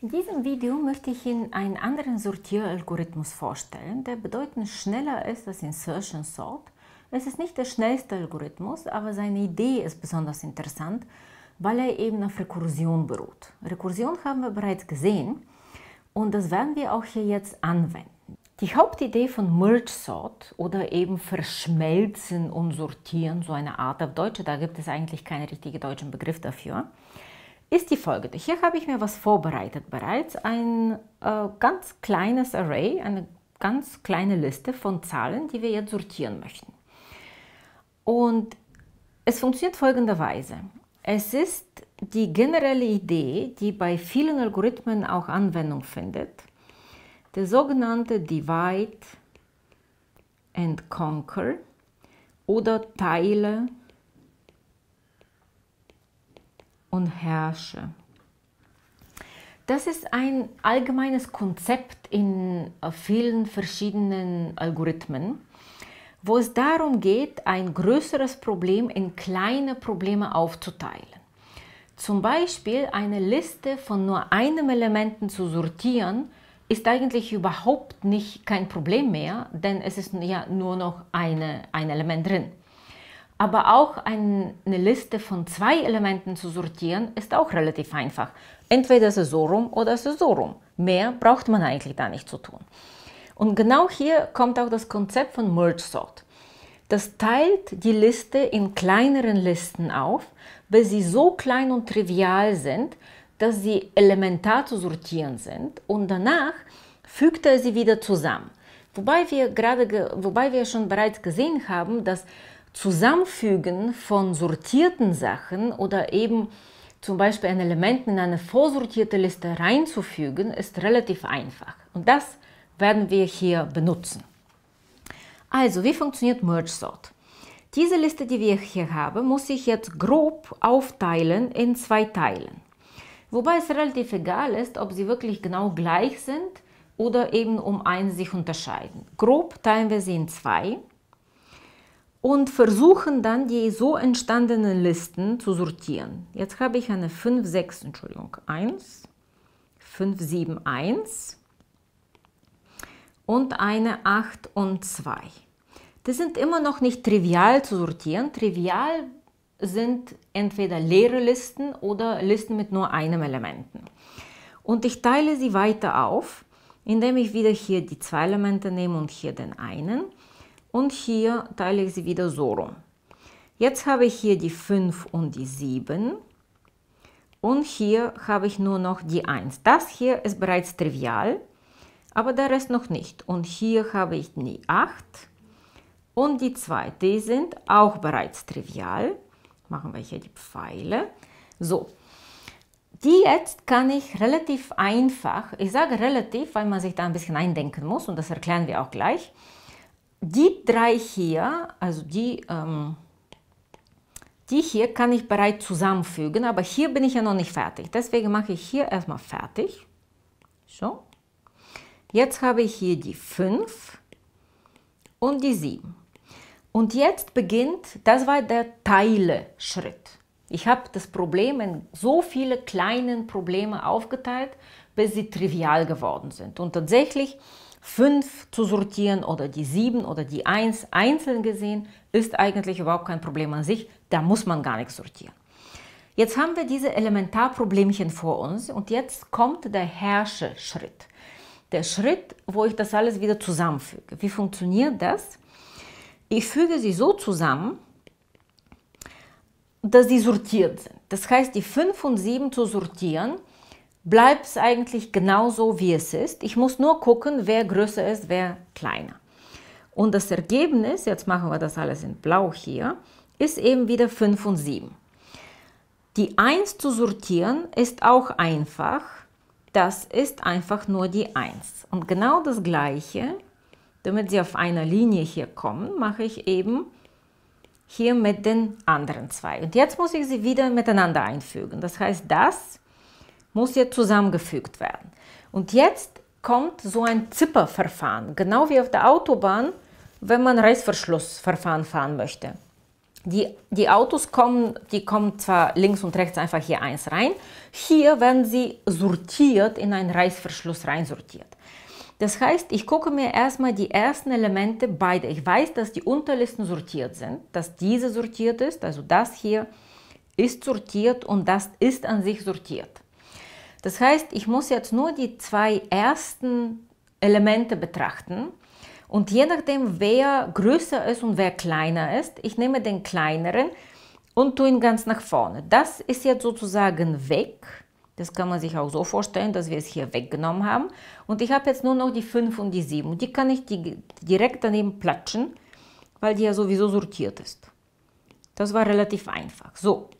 In diesem Video möchte ich Ihnen einen anderen Sortieralgorithmus vorstellen, der bedeutend schneller ist als Insertion Sort. Es ist nicht der schnellste Algorithmus, aber seine Idee ist besonders interessant, weil er eben auf Rekursion beruht. Rekursion haben wir bereits gesehen und das werden wir auch hier jetzt anwenden. Die Hauptidee von Merge Sort oder eben Verschmelzen und Sortieren, so eine Art auf Deutsch, da gibt es eigentlich keinen richtigen deutschen Begriff dafür, ist die folgende. Hier habe ich mir was vorbereitet bereits, ein äh, ganz kleines Array, eine ganz kleine Liste von Zahlen, die wir jetzt sortieren möchten. Und es funktioniert folgenderweise. Es ist die generelle Idee, die bei vielen Algorithmen auch Anwendung findet, der sogenannte Divide and Conquer oder Teile und herrsche. Das ist ein allgemeines Konzept in äh, vielen verschiedenen Algorithmen, wo es darum geht, ein größeres Problem in kleine Probleme aufzuteilen. Zum Beispiel eine Liste von nur einem Elementen zu sortieren, ist eigentlich überhaupt nicht kein Problem mehr, denn es ist ja nur noch eine, ein Element drin. Aber auch eine Liste von zwei Elementen zu sortieren, ist auch relativ einfach. Entweder ist es so rum oder ist es so rum. Mehr braucht man eigentlich da nicht zu tun. Und genau hier kommt auch das Konzept von Merge Sort. Das teilt die Liste in kleineren Listen auf, bis sie so klein und trivial sind, dass sie elementar zu sortieren sind und danach fügt er sie wieder zusammen. Wobei wir, gerade, wobei wir schon bereits gesehen haben, dass Zusammenfügen von sortierten Sachen oder eben zum Beispiel ein Element in eine vorsortierte Liste reinzufügen, ist relativ einfach. Und das werden wir hier benutzen. Also, wie funktioniert Merge Sort? Diese Liste, die wir hier haben, muss ich jetzt grob aufteilen in zwei Teilen. Wobei es relativ egal ist, ob sie wirklich genau gleich sind oder eben um eins sich unterscheiden. Grob teilen wir sie in zwei und versuchen dann die so entstandenen Listen zu sortieren. Jetzt habe ich eine 5, 6, Entschuldigung, 1, 5, 7, 1 und eine 8 und 2. Das sind immer noch nicht trivial zu sortieren. Trivial sind entweder leere Listen oder Listen mit nur einem Elementen. Und ich teile sie weiter auf, indem ich wieder hier die zwei Elemente nehme und hier den einen und hier teile ich sie wieder so rum. Jetzt habe ich hier die 5 und die 7 und hier habe ich nur noch die 1. Das hier ist bereits trivial, aber der Rest noch nicht. Und hier habe ich die 8 und die 2. Die sind auch bereits trivial. Machen wir hier die Pfeile. So, die jetzt kann ich relativ einfach, ich sage relativ, weil man sich da ein bisschen eindenken muss und das erklären wir auch gleich, die drei hier, also die, ähm, die hier kann ich bereits zusammenfügen, aber hier bin ich ja noch nicht fertig. Deswegen mache ich hier erstmal fertig. So. Jetzt habe ich hier die 5 und die 7. Und jetzt beginnt, das war der Teile-Schritt. Ich habe das Problem in so viele kleine Probleme aufgeteilt, bis sie trivial geworden sind. Und tatsächlich 5 zu sortieren oder die 7 oder die 1 einzeln gesehen, ist eigentlich überhaupt kein Problem an sich. Da muss man gar nichts sortieren. Jetzt haben wir diese Elementarproblemchen vor uns und jetzt kommt der Herrsche-Schritt. Der Schritt, wo ich das alles wieder zusammenfüge. Wie funktioniert das? Ich füge sie so zusammen, dass sie sortiert sind. Das heißt, die 5 und 7 zu sortieren, bleibt es eigentlich genauso, wie es ist. Ich muss nur gucken, wer größer ist, wer kleiner. Und das Ergebnis, jetzt machen wir das alles in blau hier, ist eben wieder 5 und 7. Die 1 zu sortieren ist auch einfach. Das ist einfach nur die 1. Und genau das gleiche, damit sie auf einer Linie hier kommen, mache ich eben hier mit den anderen zwei. Und jetzt muss ich sie wieder miteinander einfügen. Das heißt, das muss jetzt zusammengefügt werden. Und jetzt kommt so ein Zipperverfahren, genau wie auf der Autobahn, wenn man Reißverschlussverfahren fahren möchte. Die, die Autos kommen, die kommen zwar links und rechts einfach hier eins rein, hier werden sie sortiert in einen Reißverschluss reinsortiert. Das heißt, ich gucke mir erstmal die ersten Elemente beide. Ich weiß, dass die Unterlisten sortiert sind, dass diese sortiert ist, also das hier ist sortiert und das ist an sich sortiert. Das heißt, ich muss jetzt nur die zwei ersten Elemente betrachten und je nachdem, wer größer ist und wer kleiner ist, ich nehme den kleineren und tue ihn ganz nach vorne. Das ist jetzt sozusagen weg. Das kann man sich auch so vorstellen, dass wir es hier weggenommen haben. Und ich habe jetzt nur noch die 5 und die 7. Und die kann ich die direkt daneben platschen, weil die ja sowieso sortiert ist. Das war relativ einfach. So,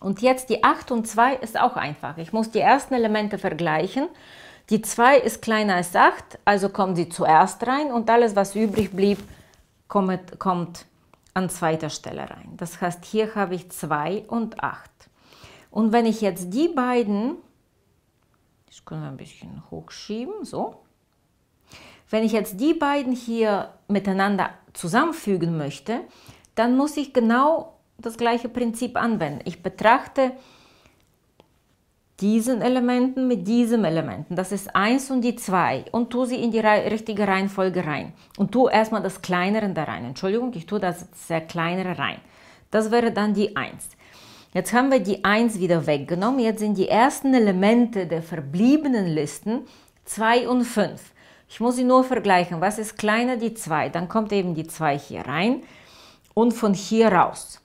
und jetzt die 8 und 2 ist auch einfach. Ich muss die ersten Elemente vergleichen. Die 2 ist kleiner als 8, also kommt sie zuerst rein und alles, was übrig blieb, kommt, kommt an zweiter Stelle rein. Das heißt, hier habe ich 2 und 8. Und wenn ich jetzt die beiden, das können ein bisschen hochschieben, so. Wenn ich jetzt die beiden hier miteinander zusammenfügen möchte, dann muss ich genau das gleiche Prinzip anwenden. Ich betrachte diesen Elementen mit diesem Elementen. Das ist 1 und die 2 und tue sie in die richtige Reihenfolge rein. Und tue erstmal das kleinere da rein. Entschuldigung, ich tue das sehr kleinere rein. Das wäre dann die 1. Jetzt haben wir die 1 wieder weggenommen. Jetzt sind die ersten Elemente der verbliebenen Listen 2 und 5. Ich muss sie nur vergleichen. Was ist kleiner? Die 2. Dann kommt eben die 2 hier rein und von hier raus.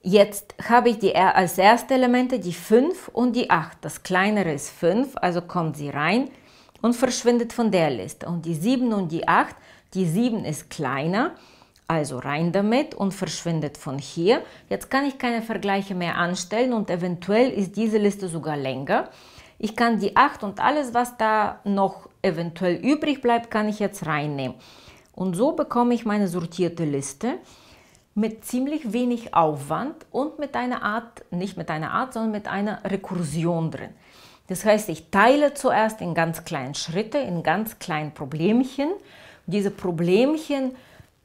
Jetzt habe ich die, als erste Elemente die 5 und die 8. Das kleinere ist 5, also kommt sie rein und verschwindet von der Liste. Und die 7 und die 8, die 7 ist kleiner, also rein damit und verschwindet von hier. Jetzt kann ich keine Vergleiche mehr anstellen und eventuell ist diese Liste sogar länger. Ich kann die 8 und alles, was da noch eventuell übrig bleibt, kann ich jetzt reinnehmen. Und so bekomme ich meine sortierte Liste mit ziemlich wenig Aufwand und mit einer Art, nicht mit einer Art, sondern mit einer Rekursion drin. Das heißt, ich teile zuerst in ganz kleinen Schritte, in ganz kleinen Problemchen. Diese Problemchen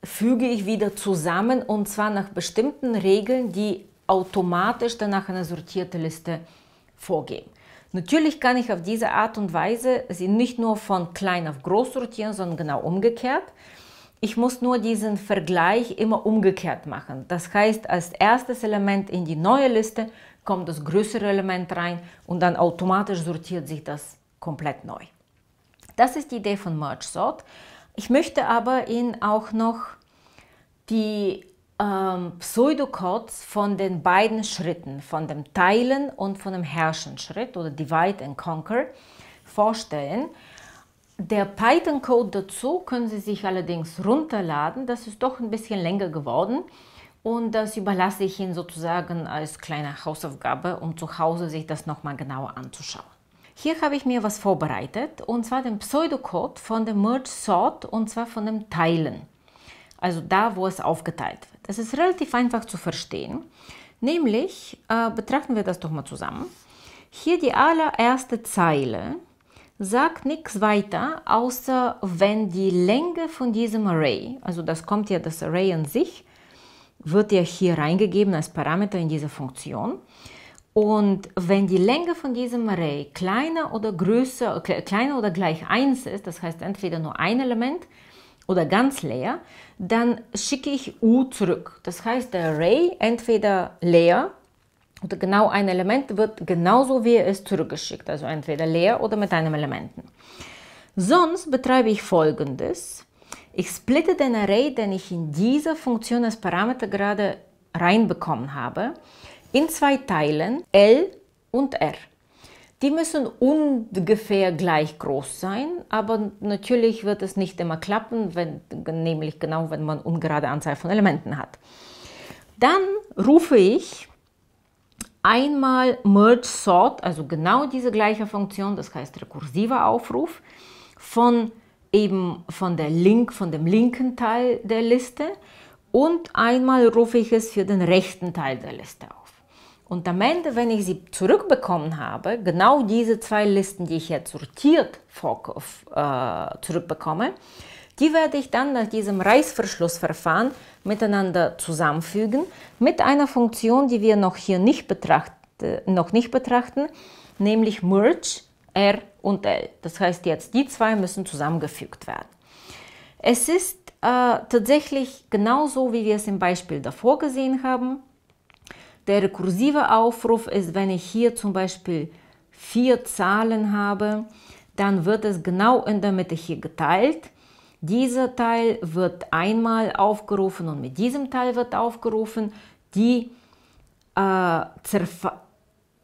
füge ich wieder zusammen und zwar nach bestimmten Regeln, die automatisch danach eine sortierte Liste vorgeben. Natürlich kann ich auf diese Art und Weise sie nicht nur von klein auf groß sortieren, sondern genau umgekehrt. Ich muss nur diesen Vergleich immer umgekehrt machen. Das heißt, als erstes Element in die neue Liste kommt das größere Element rein und dann automatisch sortiert sich das komplett neu. Das ist die Idee von Merge Sort. Ich möchte aber Ihnen auch noch die ähm, Pseudocodes von den beiden Schritten, von dem Teilen und von dem Herrschen-Schritt oder Divide and Conquer vorstellen. Der Python-Code dazu können Sie sich allerdings runterladen. Das ist doch ein bisschen länger geworden und das überlasse ich Ihnen sozusagen als kleine Hausaufgabe, um zu Hause sich das nochmal genauer anzuschauen. Hier habe ich mir was vorbereitet und zwar den Pseudocode von dem Merge Sort und zwar von dem Teilen. Also da, wo es aufgeteilt wird. Das ist relativ einfach zu verstehen. Nämlich, äh, betrachten wir das doch mal zusammen. Hier die allererste Zeile sagt nichts weiter, außer wenn die Länge von diesem Array, also das kommt ja das Array an sich, wird ja hier reingegeben als Parameter in diese Funktion. Und wenn die Länge von diesem Array kleiner oder größer, kleiner oder gleich 1 ist, das heißt entweder nur ein Element oder ganz leer, dann schicke ich u zurück. Das heißt, der Array entweder leer oder genau ein Element wird genauso wie es zurückgeschickt, also entweder leer oder mit einem Elementen. Sonst betreibe ich folgendes. Ich splitte den Array, den ich in dieser Funktion als Parameter gerade reinbekommen habe, in zwei Teilen, L und R. Die müssen ungefähr gleich groß sein, aber natürlich wird es nicht immer klappen, wenn, nämlich genau, wenn man ungerade Anzahl von Elementen hat. Dann rufe ich einmal Merge Sort, also genau diese gleiche Funktion, das heißt rekursiver Aufruf, von eben von, der Link, von dem linken Teil der Liste und einmal rufe ich es für den rechten Teil der Liste auf. Und am Ende, wenn ich sie zurückbekommen habe, genau diese zwei Listen, die ich jetzt sortiert äh, zurückbekomme, Die werde ich dann nach diesem Reißverschlussverfahren miteinander zusammenfügen mit einer Funktion, die wir noch hier nicht, betracht, noch nicht betrachten, nämlich Merge R und L. Das heißt jetzt, die zwei müssen zusammengefügt werden. Es ist äh, tatsächlich genauso, wie wir es im Beispiel davor gesehen haben. Der rekursive Aufruf ist, wenn ich hier zum Beispiel vier Zahlen habe, dann wird es genau in der Mitte hier geteilt. Dieser Teil wird einmal aufgerufen und mit diesem Teil wird aufgerufen. Die, äh,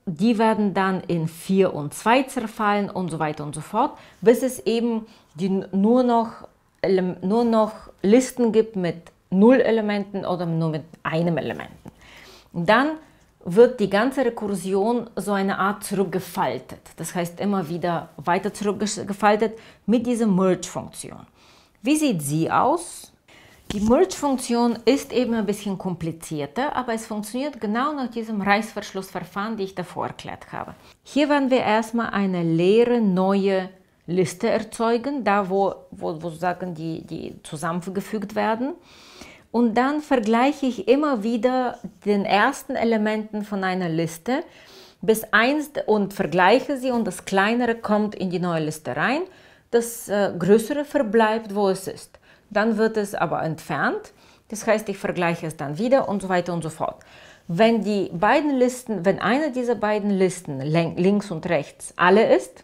die werden dann in 4 und 2 zerfallen und so weiter und so fort, bis es eben die nur noch, nur noch Listen gibt mit 0 Elementen oder nur mit einem Elementen. Dann wird die ganze Rekursion so eine Art zurückgefaltet. Das heißt immer wieder weiter zurückgefaltet mit dieser Merge-Funktion. Wie sieht sie aus? Die Merge-Funktion ist eben ein bisschen komplizierter, aber es funktioniert genau nach diesem Reißverschlussverfahren, die ich davor erklärt habe. Hier werden wir erstmal eine leere neue Liste erzeugen, da wo, wo, wo sagen die, die zusammengefügt werden. Und dann vergleiche ich immer wieder den ersten Elementen von einer Liste bis eins und vergleiche sie und das kleinere kommt in die neue Liste rein. Das äh, größere verbleibt, wo es ist. Dann wird es aber entfernt. Das heißt, ich vergleiche es dann wieder und so weiter und so fort. Wenn die beiden Listen, wenn eine dieser beiden Listen links und rechts alle ist,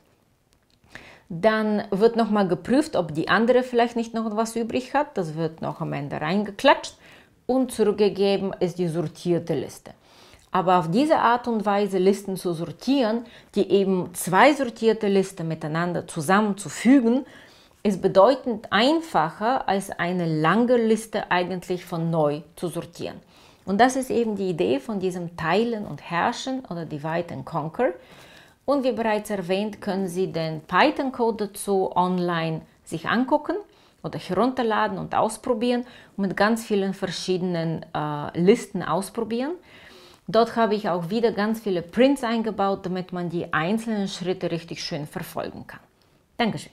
dann wird nochmal geprüft, ob die andere vielleicht nicht noch was übrig hat. Das wird noch am Ende reingeklatscht und zurückgegeben ist die sortierte Liste. Aber auf diese Art und Weise Listen zu sortieren, die eben zwei sortierte Listen miteinander zusammenzufügen, ist bedeutend einfacher als eine lange Liste eigentlich von neu zu sortieren. Und das ist eben die Idee von diesem Teilen und Herrschen oder Divide and Conquer. Und wie bereits erwähnt, können Sie den Python-Code dazu online sich angucken oder herunterladen und ausprobieren und mit ganz vielen verschiedenen äh, Listen ausprobieren. Dort habe ich auch wieder ganz viele Prints eingebaut, damit man die einzelnen Schritte richtig schön verfolgen kann. Dankeschön.